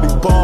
We're.